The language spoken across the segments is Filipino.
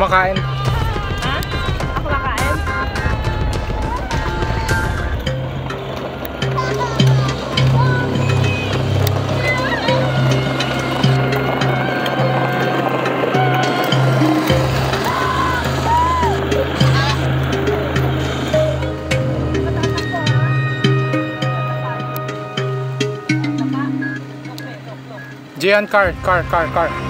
Kumakain. Ha? Ako kakain? Gian, car, car, car, car.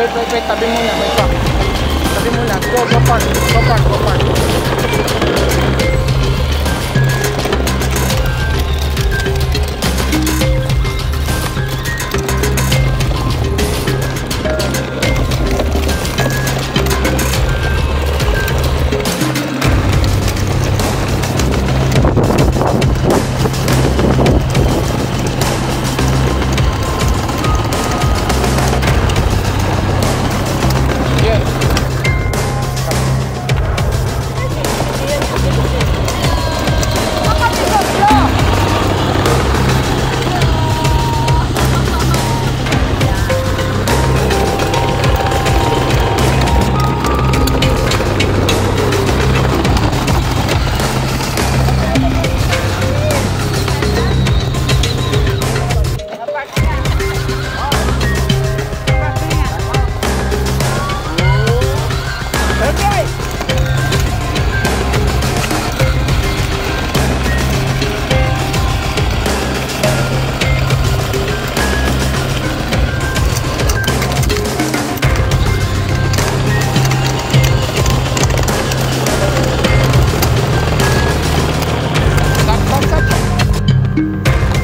Wait, wait, wait. Tabi muna. Wait pa. Tabi muna. Go, go park. Go park, go park.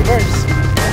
Reverse.